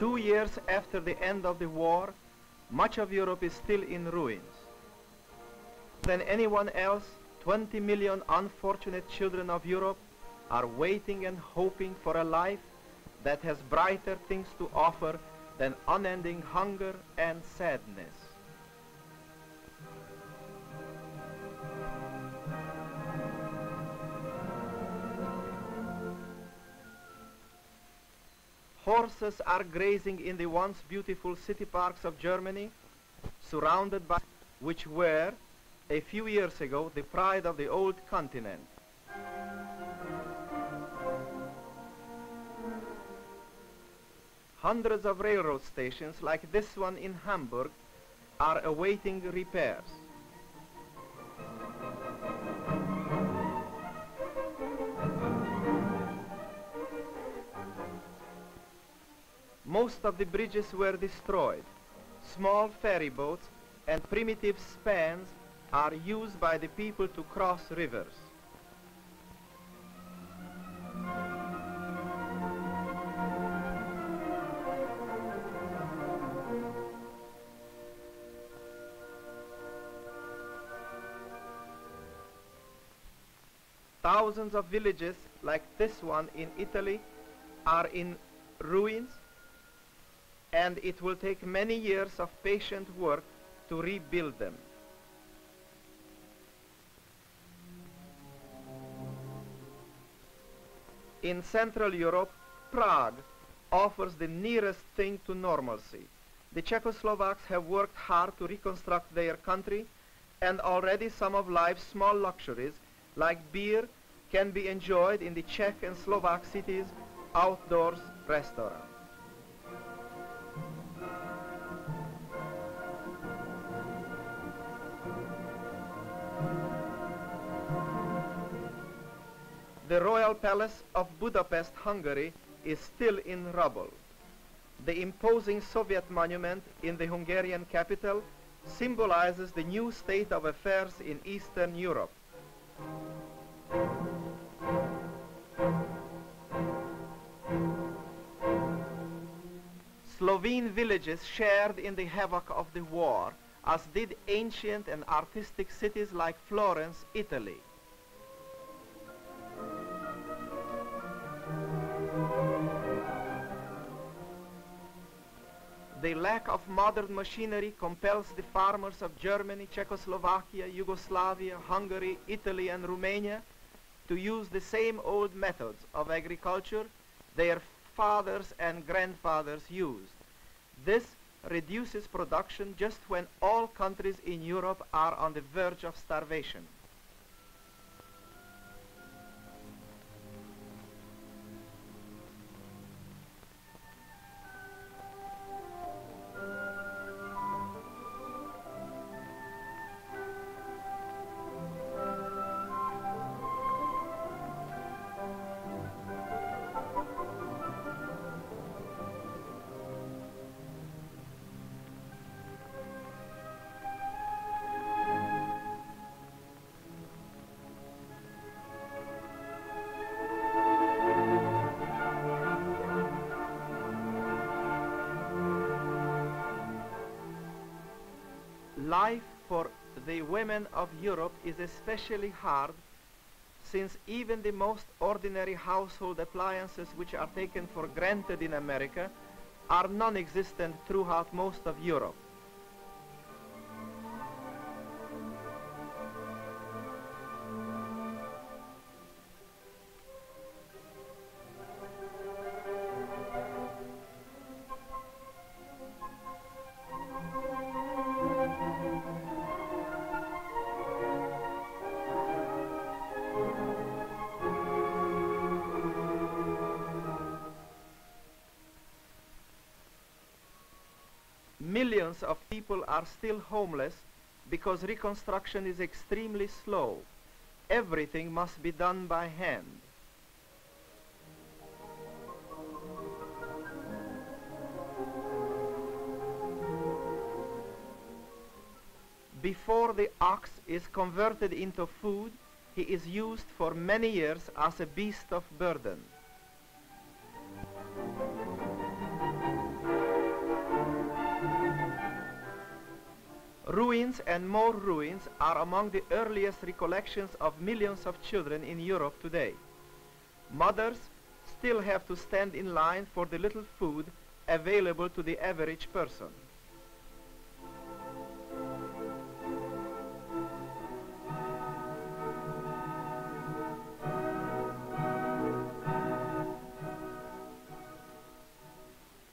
Two years after the end of the war, much of Europe is still in ruins. Than anyone else, 20 million unfortunate children of Europe are waiting and hoping for a life that has brighter things to offer than unending hunger and sadness. Horses are grazing in the once beautiful city parks of Germany, surrounded by which were, a few years ago, the pride of the old continent. Hundreds of railroad stations like this one in Hamburg are awaiting repairs. Most of the bridges were destroyed. Small ferry boats and primitive spans are used by the people to cross rivers. Thousands of villages like this one in Italy are in ruins and it will take many years of patient work to rebuild them. In Central Europe, Prague offers the nearest thing to normalcy. The Czechoslovaks have worked hard to reconstruct their country and already some of life's small luxuries like beer can be enjoyed in the Czech and Slovak cities outdoors restaurants. The Royal Palace of Budapest, Hungary is still in rubble. The imposing Soviet monument in the Hungarian capital symbolizes the new state of affairs in Eastern Europe. Slovene villages shared in the havoc of the war, as did ancient and artistic cities like Florence, Italy. Lack of modern machinery compels the farmers of Germany, Czechoslovakia, Yugoslavia, Hungary, Italy, and Romania to use the same old methods of agriculture their fathers and grandfathers used. This reduces production just when all countries in Europe are on the verge of starvation. Life for the women of Europe is especially hard since even the most ordinary household appliances which are taken for granted in America are non-existent throughout most of Europe. Millions of people are still homeless because reconstruction is extremely slow. Everything must be done by hand. Before the ox is converted into food, he is used for many years as a beast of burden. Ruins and more ruins are among the earliest recollections of millions of children in Europe today. Mothers still have to stand in line for the little food available to the average person.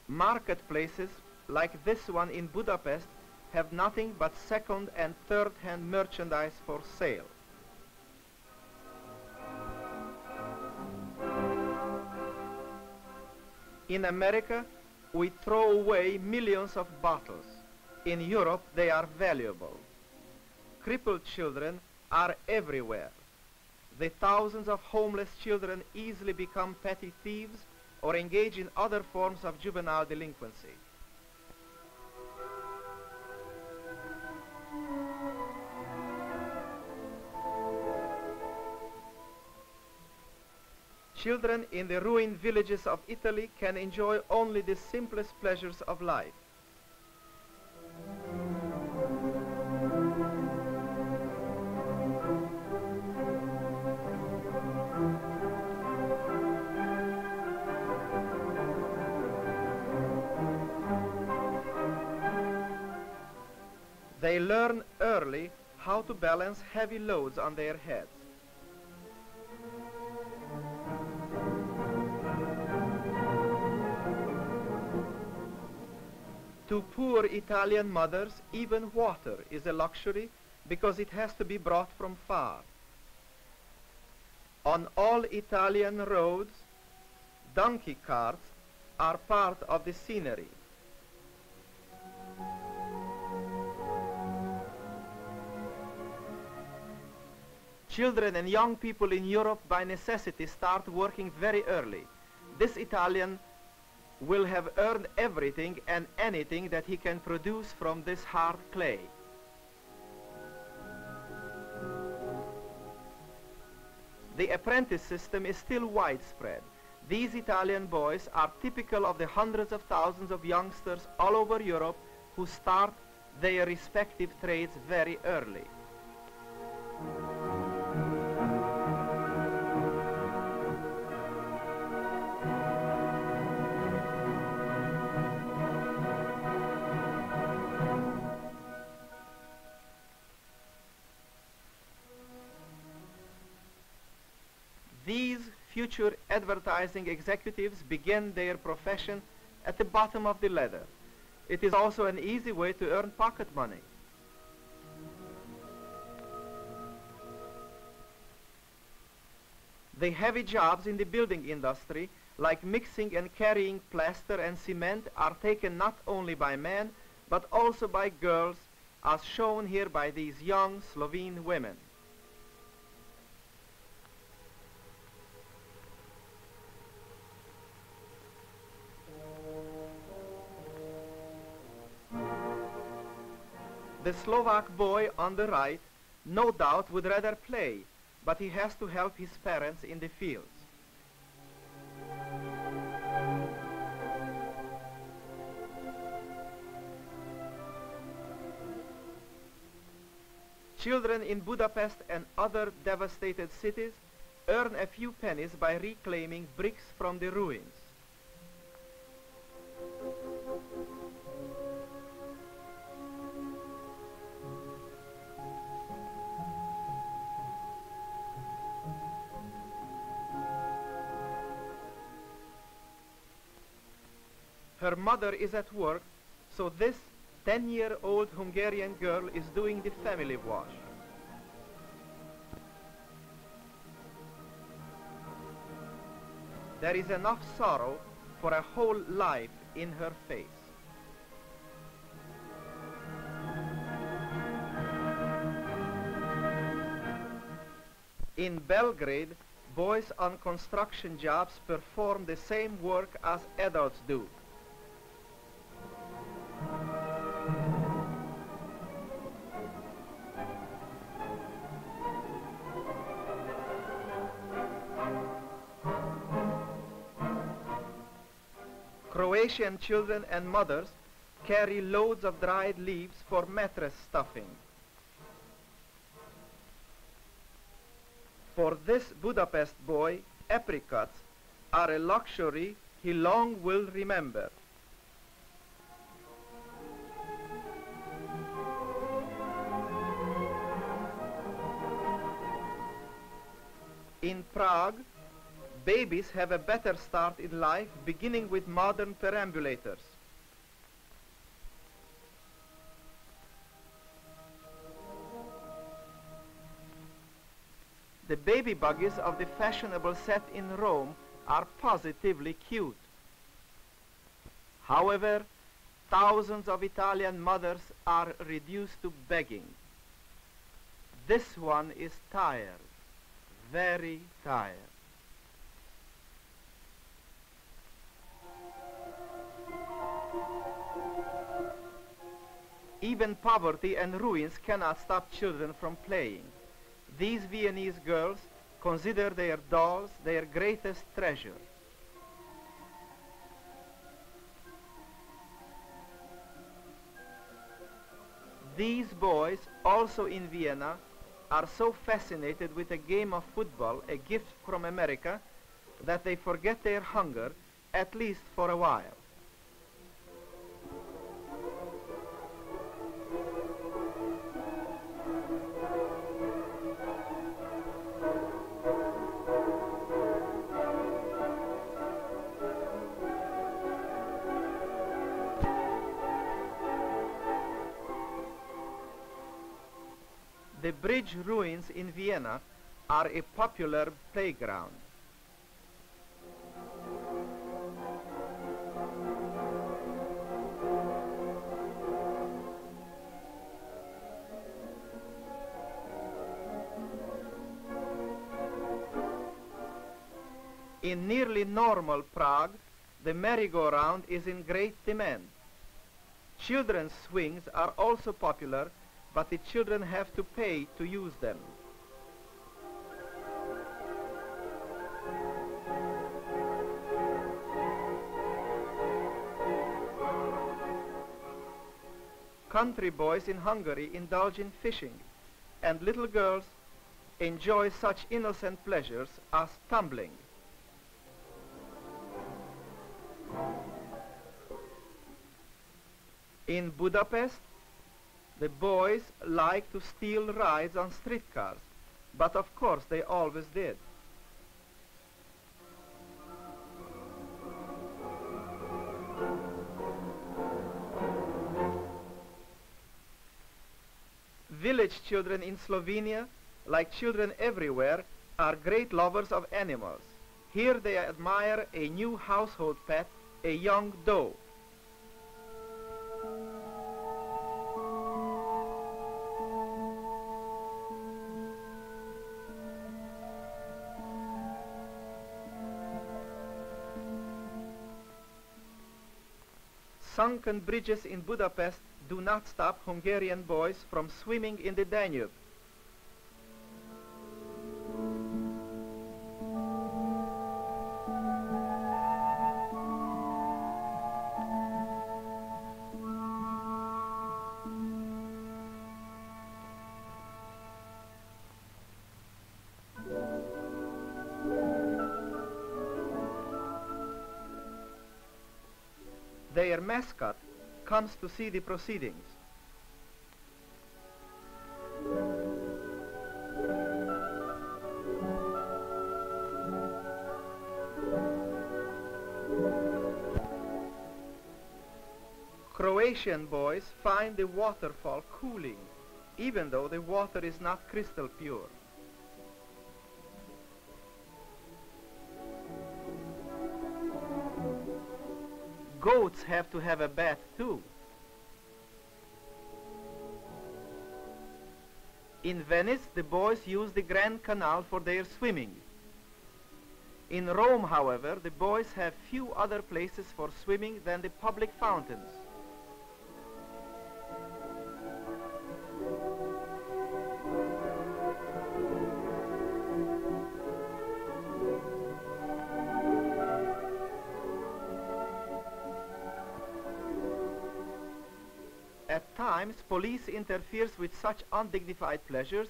Marketplaces like this one in Budapest have nothing but second and third hand merchandise for sale. In America, we throw away millions of bottles. In Europe, they are valuable. Crippled children are everywhere. The thousands of homeless children easily become petty thieves or engage in other forms of juvenile delinquency. Children in the ruined villages of Italy can enjoy only the simplest pleasures of life. They learn early how to balance heavy loads on their heads. To poor Italian mothers, even water is a luxury because it has to be brought from far. On all Italian roads, donkey carts are part of the scenery. Children and young people in Europe by necessity start working very early. This Italian will have earned everything and anything that he can produce from this hard clay. The apprentice system is still widespread. These Italian boys are typical of the hundreds of thousands of youngsters all over Europe who start their respective trades very early. Future advertising executives begin their profession at the bottom of the ladder. It is also an easy way to earn pocket money. The heavy jobs in the building industry, like mixing and carrying plaster and cement, are taken not only by men, but also by girls, as shown here by these young Slovene women. The Slovak boy on the right no doubt would rather play, but he has to help his parents in the fields. Children in Budapest and other devastated cities earn a few pennies by reclaiming bricks from the ruins. Mother is at work, so this 10-year-old Hungarian girl is doing the family wash. There is enough sorrow for a whole life in her face. In Belgrade, boys on construction jobs perform the same work as adults do. Croatian children and mothers carry loads of dried leaves for mattress stuffing. For this Budapest boy, apricots are a luxury he long will remember. In Prague, babies have a better start in life beginning with modern perambulators. The baby buggies of the fashionable set in Rome are positively cute. However, thousands of Italian mothers are reduced to begging. This one is tired, very tired. Even poverty and ruins cannot stop children from playing. These Viennese girls consider their dolls their greatest treasure. These boys, also in Vienna, are so fascinated with a game of football, a gift from America, that they forget their hunger, at least for a while. Bridge ruins in Vienna are a popular playground. In nearly normal Prague, the merry-go-round is in great demand. Children's swings are also popular but the children have to pay to use them. Country boys in Hungary indulge in fishing, and little girls enjoy such innocent pleasures as tumbling. In Budapest, the boys like to steal rides on streetcars, but of course they always did. Village children in Slovenia, like children everywhere, are great lovers of animals. Here they admire a new household pet, a young doe. Sunken bridges in Budapest do not stop Hungarian boys from swimming in the Danube. Mascot comes to see the proceedings. Croatian boys find the waterfall cooling, even though the water is not crystal pure. Goats have to have a bath too. In Venice, the boys use the Grand Canal for their swimming. In Rome, however, the boys have few other places for swimming than the public fountains. Sometimes police interferes with such undignified pleasures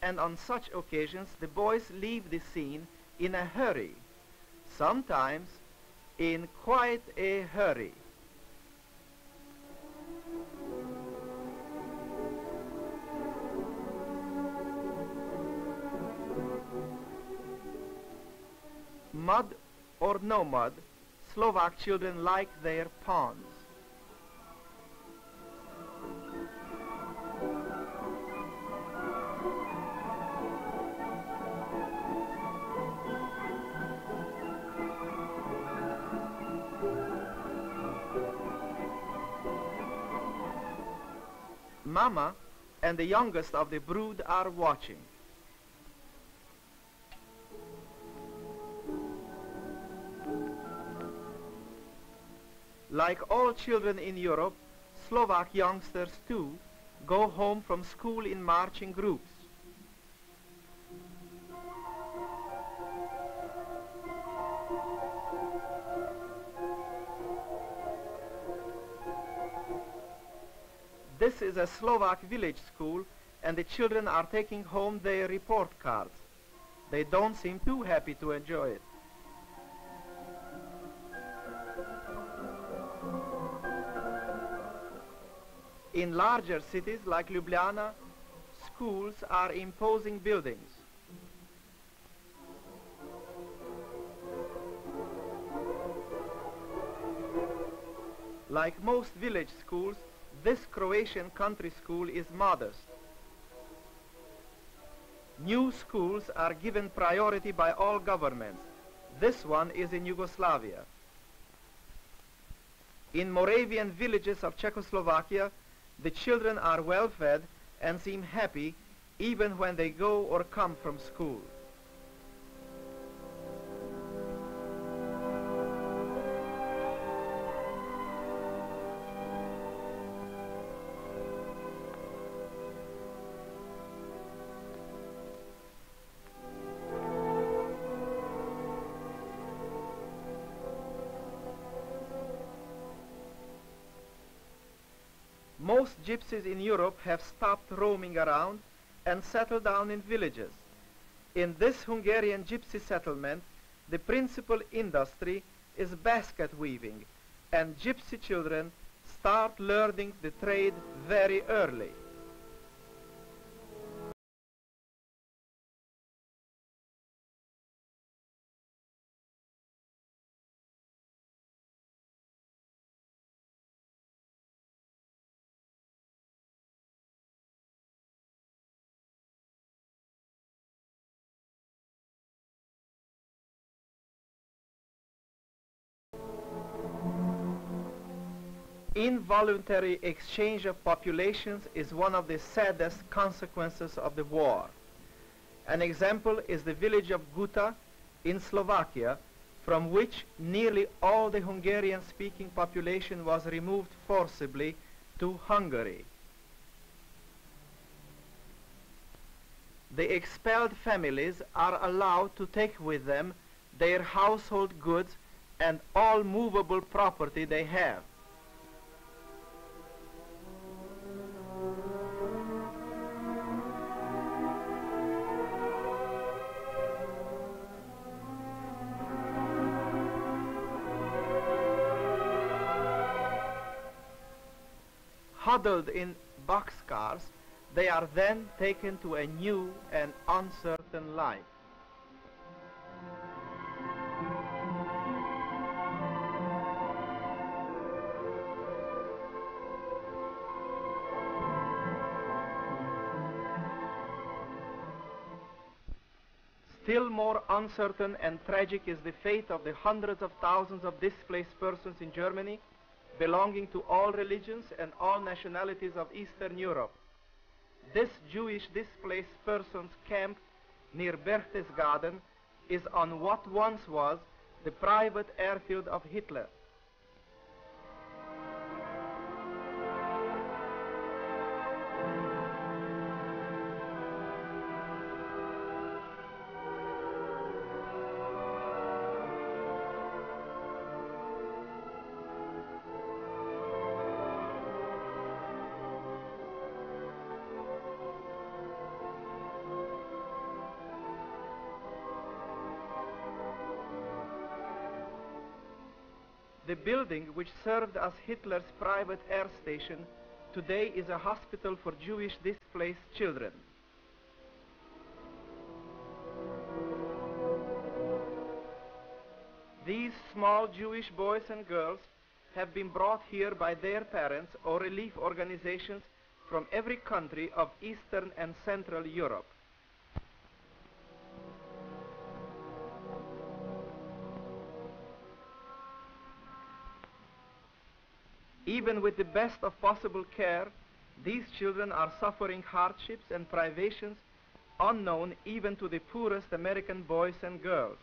and on such occasions the boys leave the scene in a hurry, sometimes in quite a hurry. Mud or no mud, Slovak children like their ponds. And the youngest of the brood are watching. Like all children in Europe, Slovak youngsters too go home from school in marching groups. This is a Slovak village school and the children are taking home their report cards. They don't seem too happy to enjoy it. In larger cities like Ljubljana, schools are imposing buildings. Like most village schools, this Croatian country school is modest. New schools are given priority by all governments. This one is in Yugoslavia. In Moravian villages of Czechoslovakia, the children are well fed and seem happy even when they go or come from school. Most gypsies in Europe have stopped roaming around and settled down in villages. In this Hungarian gypsy settlement, the principal industry is basket weaving, and gypsy children start learning the trade very early. Involuntary exchange of populations is one of the saddest consequences of the war. An example is the village of Guta in Slovakia, from which nearly all the Hungarian-speaking population was removed forcibly to Hungary. The expelled families are allowed to take with them their household goods and all movable property they have. Huddled in boxcars, they are then taken to a new and uncertain life. Still more uncertain and tragic is the fate of the hundreds of thousands of displaced persons in Germany belonging to all religions and all nationalities of Eastern Europe. This Jewish displaced persons camp near Berchtesgaden is on what once was the private airfield of Hitler. The building which served as Hitler's private air station today is a hospital for Jewish displaced children. These small Jewish boys and girls have been brought here by their parents or relief organizations from every country of Eastern and Central Europe. Even with the best of possible care, these children are suffering hardships and privations unknown even to the poorest American boys and girls.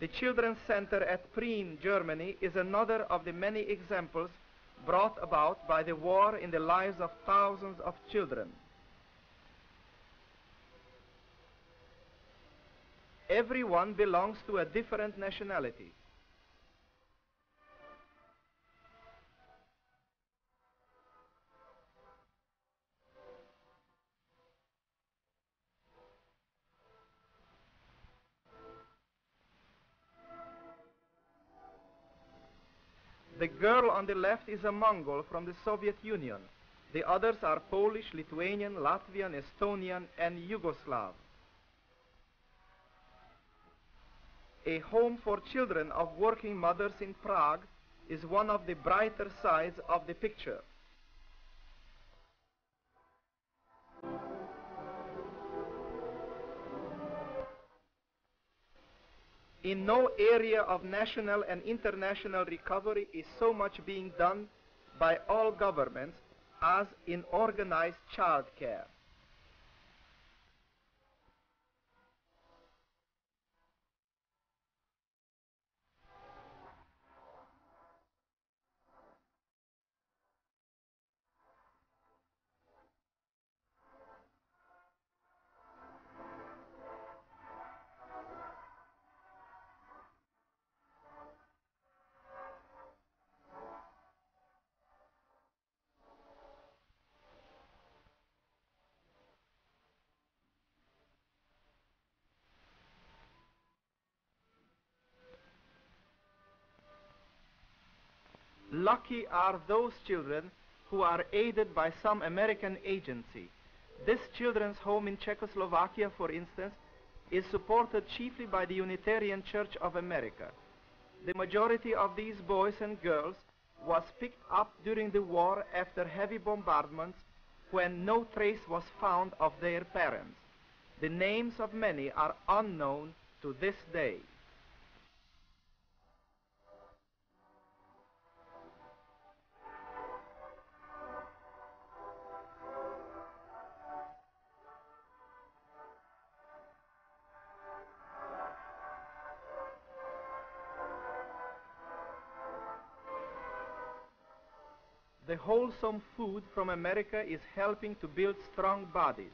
The Children's Center at Prien, Germany is another of the many examples brought about by the war in the lives of thousands of children. Everyone belongs to a different nationality. The girl on the left is a Mongol from the Soviet Union. The others are Polish, Lithuanian, Latvian, Estonian, and Yugoslav. A home for children of working mothers in Prague is one of the brighter sides of the picture. In no area of national and international recovery is so much being done by all governments as in organized child care. Lucky are those children who are aided by some American agency. This children's home in Czechoslovakia, for instance, is supported chiefly by the Unitarian Church of America. The majority of these boys and girls was picked up during the war after heavy bombardments when no trace was found of their parents. The names of many are unknown to this day. Wholesome food from America is helping to build strong bodies.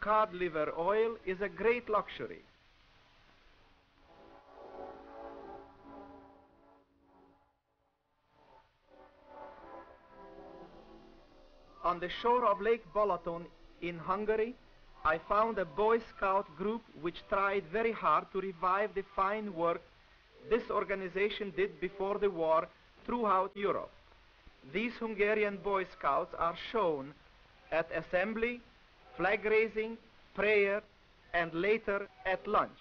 Cod liver oil is a great luxury. On the shore of Lake Balaton in Hungary, I found a Boy Scout group which tried very hard to revive the fine work this organization did before the war throughout Europe. These Hungarian Boy Scouts are shown at assembly, flag raising, prayer, and later at lunch.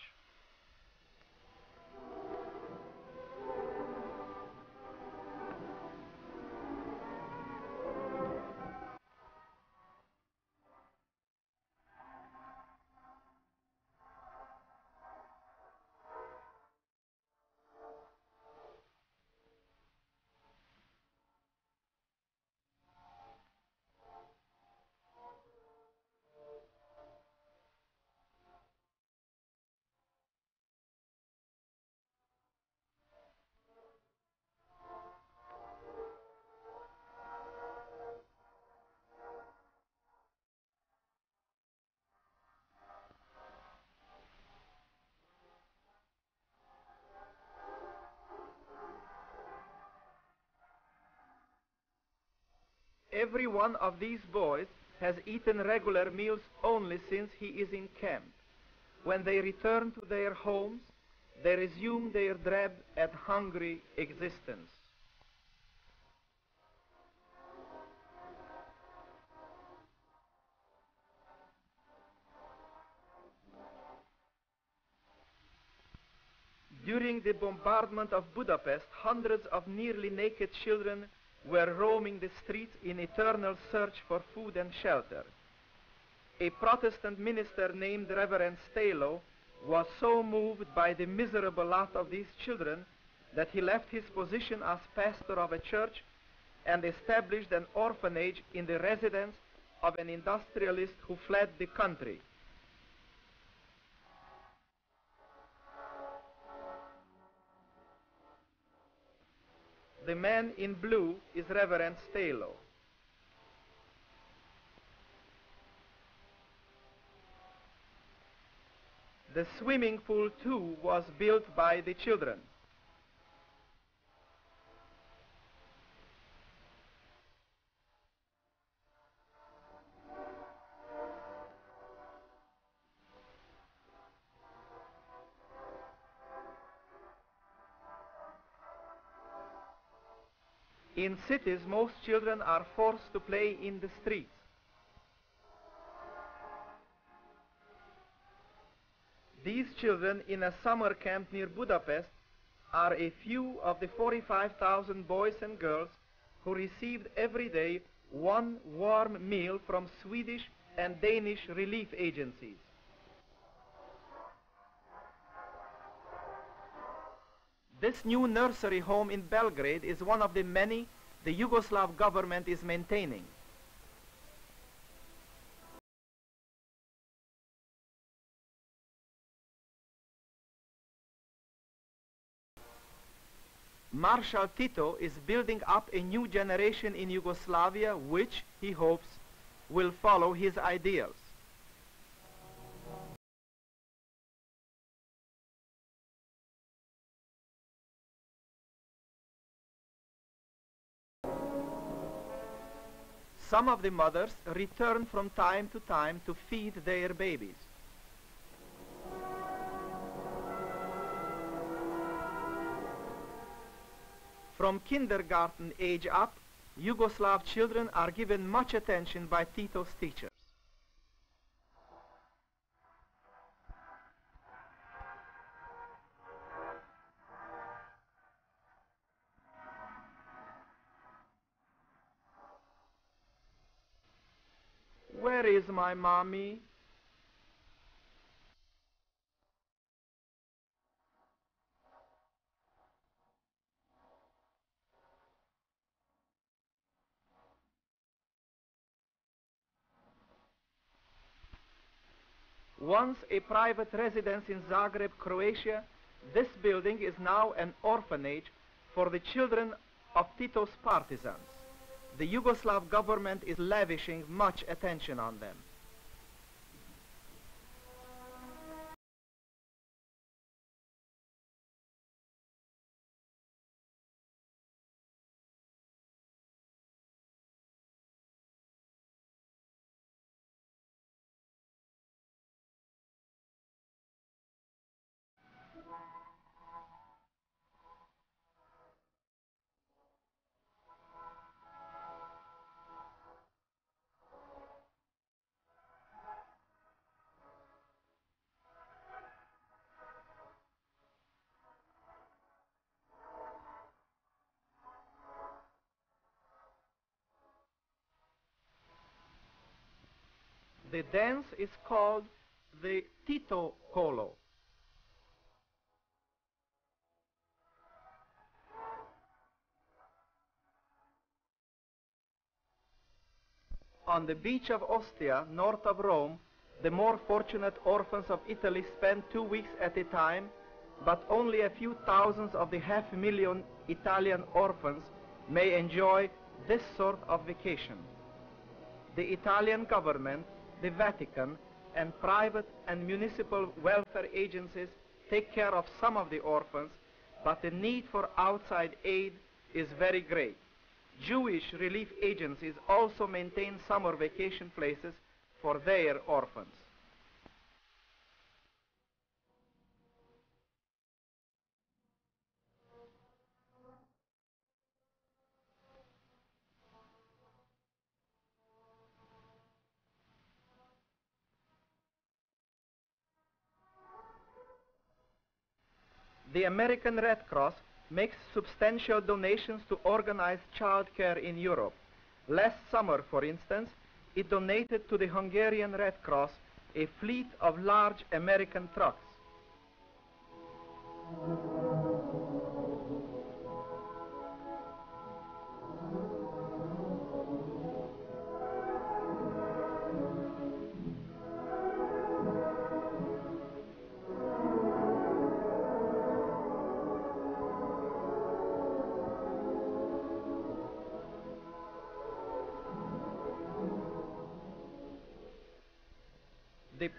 Every one of these boys has eaten regular meals only since he is in camp. When they return to their homes, they resume their drab and hungry existence. During the bombardment of Budapest, hundreds of nearly naked children were roaming the streets in eternal search for food and shelter. A Protestant minister named Reverend Sztehlo was so moved by the miserable lot of these children that he left his position as pastor of a church and established an orphanage in the residence of an industrialist who fled the country. The man in blue is Reverend Sztehlo. The swimming pool too was built by the children. Cities, most children are forced to play in the streets. These children in a summer camp near Budapest are a few of the 45,000 boys and girls who received every day one warm meal from Swedish and Danish relief agencies. This new nursery home in Belgrade is one of the many the Yugoslav government is maintaining. Marshal Tito is building up a new generation in Yugoslavia which, he hopes, will follow his ideals. Some of the mothers return from time to time to feed their babies. From kindergarten age up, Yugoslav children are given much attention by Tito's teachers. My mommy? Once a private residence in Zagreb, Croatia, this building is now an orphanage for the children of Tito's partisans. The Yugoslav government is lavishing much attention on them. The dance is called the Tito Kolo. On the beach of Ostia, north of Rome, the more fortunate orphans of Italy spend two weeks at a time, but only a few thousands of the half million Italian orphans may enjoy this sort of vacation. The Italian government, the Vatican, and private and municipal welfare agencies take care of some of the orphans, but the need for outside aid is very great. Jewish relief agencies also maintain summer vacation places for their orphans. The American Red Cross makes substantial donations to organize childcare in Europe. Last summer, for instance, it donated to the Hungarian Red Cross a fleet of large American trucks.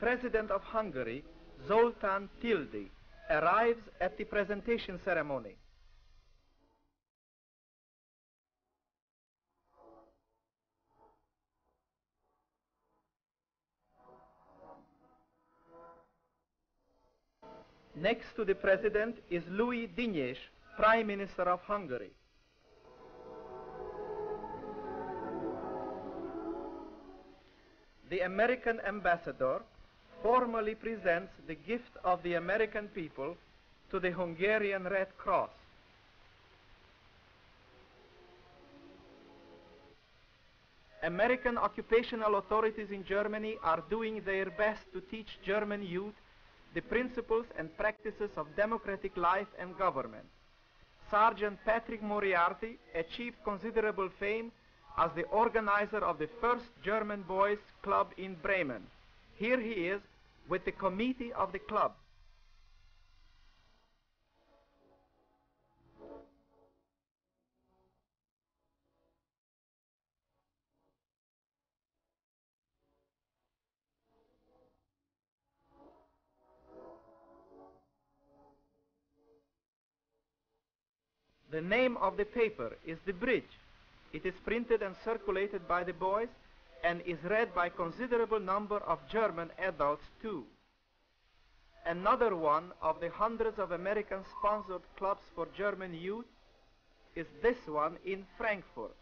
President of Hungary, Zoltán Tildy, arrives at the presentation ceremony. Next to the President is Louis Dinnyés, Prime Minister of Hungary. the American ambassador formally presents the gift of the American people to the Hungarian Red Cross. American occupational authorities in Germany are doing their best to teach German youth the principles and practices of democratic life and government. Sergeant Patrick Moriarty achieved considerable fame as the organizer of the first German boys club in Bremen. Here he is with the committee of the club. The name of the paper is The Bridge. It is printed and circulated by the boys and is read by considerable number of German adults too. Another one of the hundreds of American-sponsored clubs for German youth is this one in Frankfurt.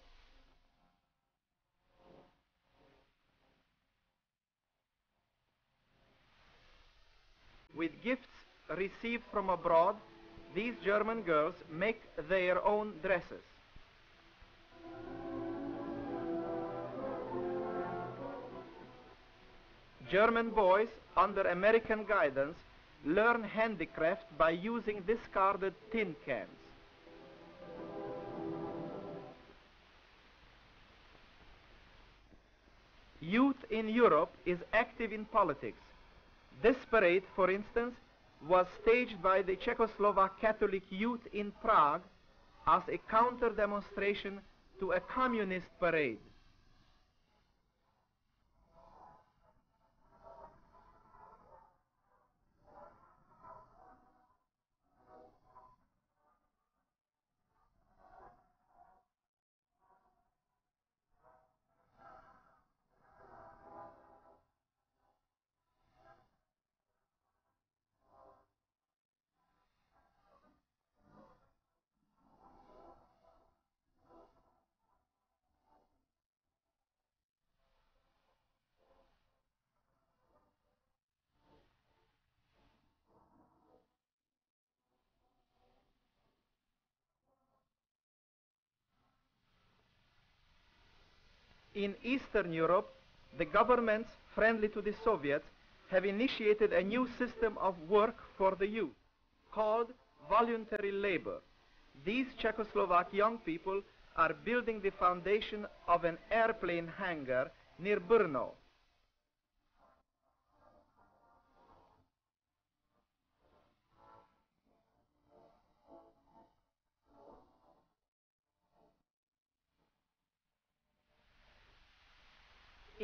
With gifts received from abroad, these German girls make their own dresses. German boys, under American guidance, learn handicraft by using discarded tin cans. Youth in Europe is active in politics. This parade, for instance, was staged by the Czechoslovak Catholic youth in Prague as a counter demonstration to a communist parade. In Eastern Europe, the governments friendly to the Soviets have initiated a new system of work for the youth called voluntary labor. These Czechoslovak young people are building the foundation of an airplane hangar near Brno.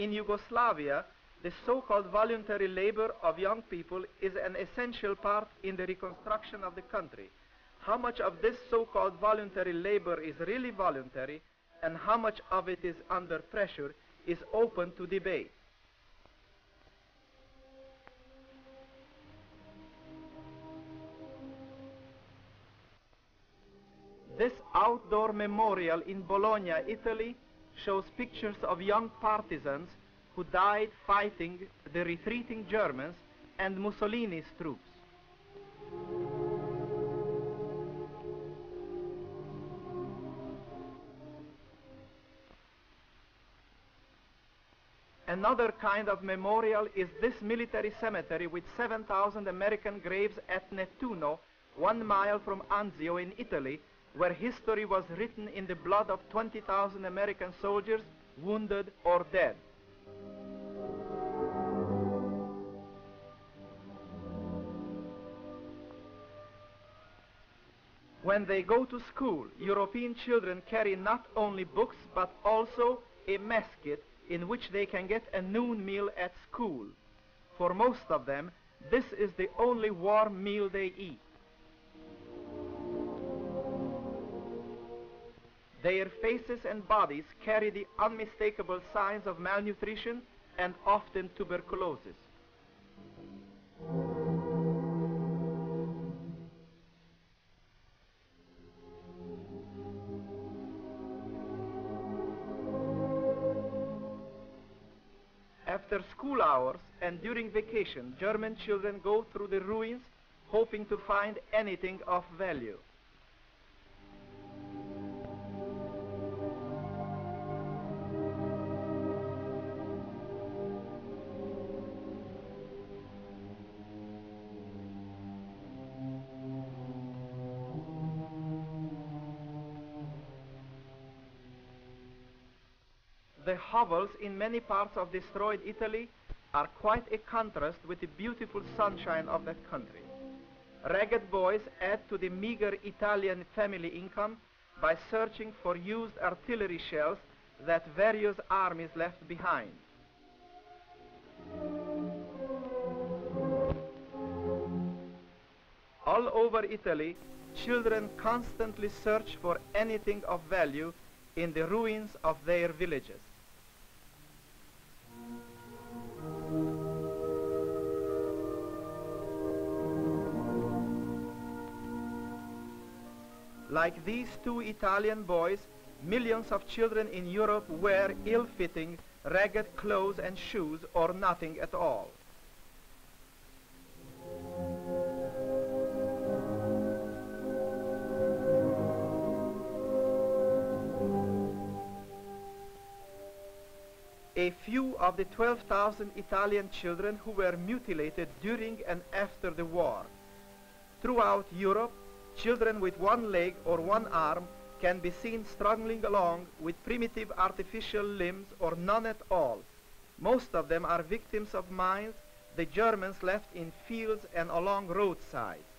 In Yugoslavia, the so-called voluntary labor of young people is an essential part in the reconstruction of the country. How much of this so-called voluntary labor is really voluntary and how much of it is under pressure is open to debate. This outdoor memorial in Bologna, Italy, shows pictures of young partisans who died fighting the retreating Germans and Mussolini's troops. Another kind of memorial is this military cemetery with 7,000 American graves at Nettuno, one mile from Anzio in Italy, where history was written in the blood of 20,000 American soldiers, wounded or dead. When they go to school, European children carry not only books but also a mess kit in which they can get a noon meal at school. For most of them, this is the only warm meal they eat. Their faces and bodies carry the unmistakable signs of malnutrition and often tuberculosis. After school hours and during vacation, German children go through the ruins hoping to find anything of value. Hovels in many parts of destroyed Italy are quite a contrast with the beautiful sunshine of that country. Ragged boys add to the meager Italian family income by searching for used artillery shells that various armies left behind. All over Italy, children constantly search for anything of value in the ruins of their villages. Like these two Italian boys, millions of children in Europe wear ill-fitting, ragged clothes and shoes or nothing at all. A few of the 12,000 Italian children who were mutilated during and after the war. Throughout Europe, Children with one leg or one arm can be seen struggling along with primitive artificial limbs or none at all. Most of them are victims of mines the Germans left in fields and along roadsides.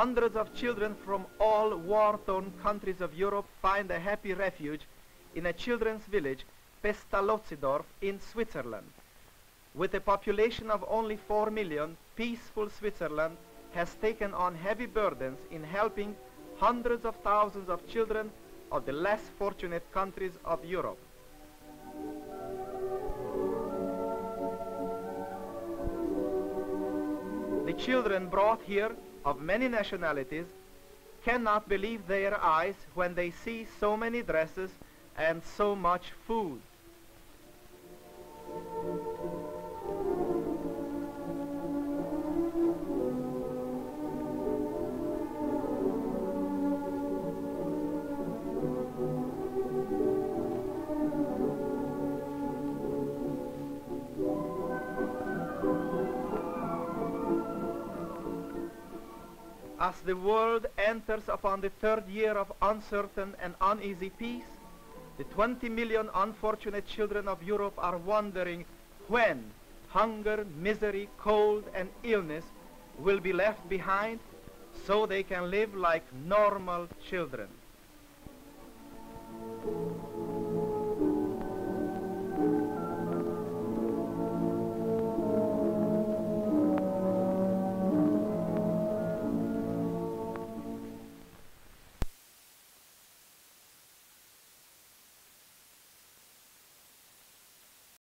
Hundreds of children from all war-torn countries of Europe find a happy refuge in a children's village, Pestalozzi in Switzerland. With a population of only 4 million, peaceful Switzerland has taken on heavy burdens in helping hundreds of thousands of children of the less fortunate countries of Europe. The children brought here of many nationalities cannot believe their eyes when they see so many dresses and so much food. The world enters upon the third year of uncertain and uneasy peace, the 20 million unfortunate children of Europe are wondering when hunger, misery, cold, and illness will be left behind so they can live like normal children.